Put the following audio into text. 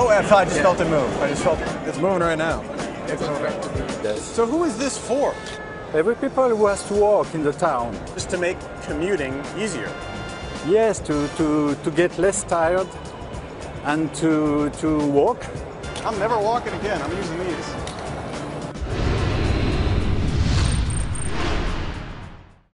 Oh, I I just felt it move. I just felt it's moving right now. It's moving. Yes. So who is this for? Every people who has to walk in the town. Just to make commuting easier. Yes, to, to, to get less tired and to, to walk. I'm never walking again. I'm using these.